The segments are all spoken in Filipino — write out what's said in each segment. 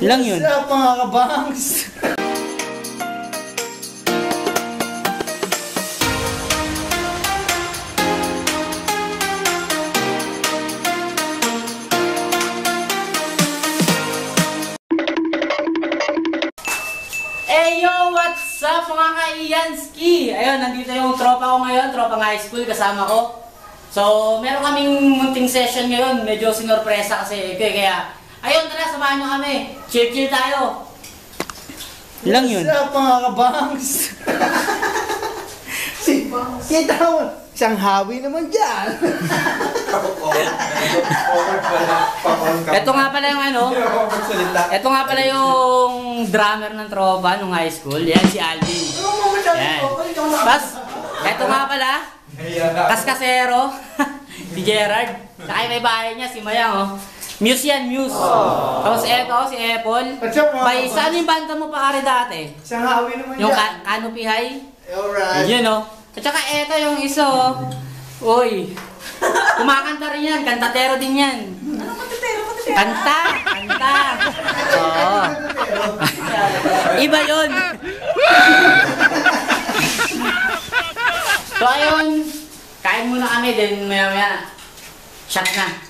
Lang yun. What's up mga kabangs? Hey yo, what's up mga ka-Ianski? Ayun, nandito yung tropa ko ngayon, tropa ng high school, kasama ko. So, meron kaming munting session ngayon, medyo sinorpresa kasi Eke, kaya ayun, tara, samahan nyo kami. Chill-chill tayo. Lang yun. Up mga kabangs? si, kita mo, isang hawi naman dyan. Ito nga pala yung ano, ito nga pala yung drummer ng tropa nung high school. Yan, si Alvin. Yan. Tapos, ito nga pala, Kaskasero, si Gerard. Saka yung may bahay niya, si Mayang, oh. Muse yan, Muse. Tapos eto, si Apple. What's up, mga kapatid? saan yung banda mo pare dati? Isang hawi naman Yung dyan. ka Canopy High? Alright. Yun, oh. At saka eto yung isa, oh. Uy. Kumakanta rin yan, kantatero din yan. Kanta, kanta. Oo. Iba yun. so ayun, kain muna kami din maya maya. Shot na.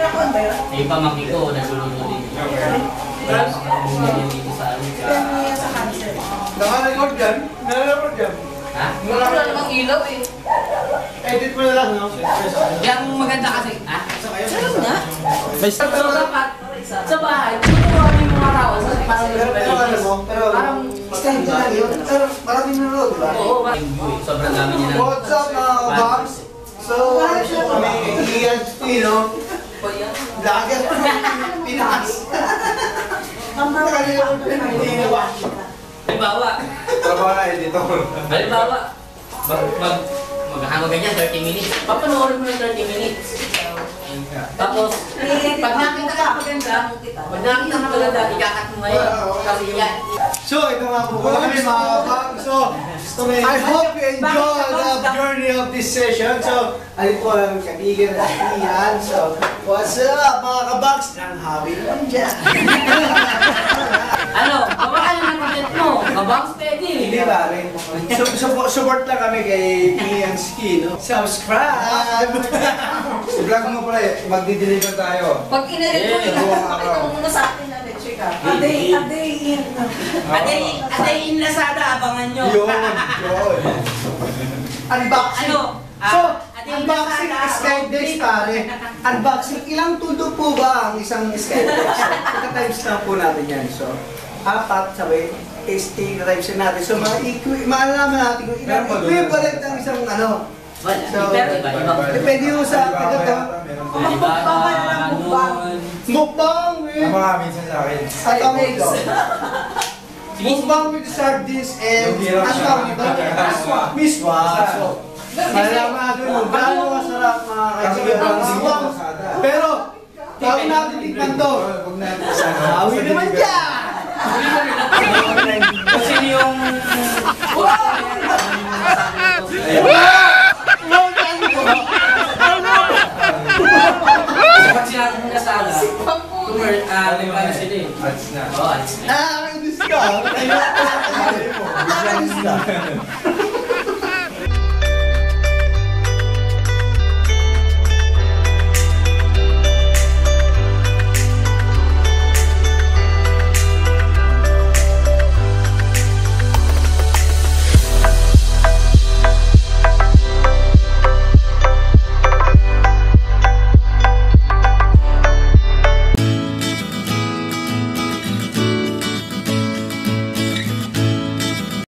Eh, pamangkin ko, nagluluto din. Wala pa kami bumili dito sa yan sa cancer. Naka-record dyan? Naka-record dyan? Ha? Wala namang ilaw eh. Edit mo na lang, no? Yung maganda kasi, ha? Sarap nga. May so, dapat, sa bahay, tutuwa mo yung mga tao sa parang Pero, pero ano mo, pero, Parang, stand lang yun. Pero, maraming nanonood, ba? oo, parang- sobrang dami niya ng... What's up, Pinas. Number one. Yung ginawa. Halimbawa, Trabaho na editor. halimbawa, mag, mag, maghahanga ganyan, 30 minutes. Papanoorin mo ng 30 minutes. Tapos, pag nakita ka maganda, pag nakita ka maganda, ikakat mo ngayon. Kasi yan. So, ito nga po kami mga kabang. So, I hope you enjoy the journey of this session. So, ay po ang kaibigan na Ian. So, what's up mga kabangs? Nang habi naman dyan. Ano, gawa ka na ng content mo. Kabangs pwede. Hindi ba rin? So, support, support lang kami kay Ian Ski, no? Subscribe! I-vlog mo pala eh. Magdi-deliver tayo. Pag mo, Yeah. ipapakita mo muna sa lecture ka. A day, a day in. Aday, aday in Lazada, abangan nyo. Yun, yun. Unboxing. Ano? So, Ah, ating unboxing Skydex pare. Unboxing. Ilang tundo po ba ang isang Skydex? Pagka-times na po natin yan. So, apat, sabay, ST types na natin. So, malalaman natin kung ilang equivalent ng isang ano. Wala, So, pero iba, iba. Depende yung sa. Iba, Mukbang mukbang. Ang mga minsan sa akin. Ang tawag ito. Mukbang with sardines and... Ang siya. tawag ito? Miswa. Miswa. Malalaman natin kung gaano kasarap mga kaibigan ng mukbang. Pero, tawag natin tikman to. Huwag natin sa Hawi naman dyan! Kasi yung... Pag sinabi mo Lazada, tumer, ah, may paano sila eh. Ads na. Oo, alis na. Nakakainis ka. Nakakainis ka.